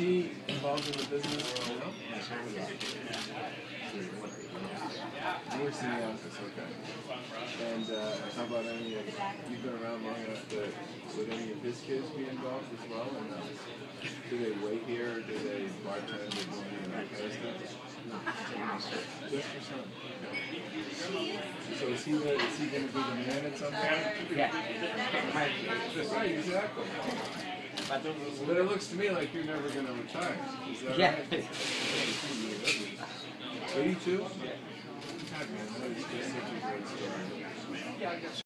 he involved in the business? You know? Works in the office, okay. And uh, how about any of, you've been around long enough to, would any of his kids be involved as well? Or no? Do they wait here, or do they bartend or do any of that kind of stuff? Just for son. Okay. So is he, the, is he going to be the man at some point? Yeah. Right, exactly. But But it looks to me like you're never going to retire. Is that Yeah. right? 82? God,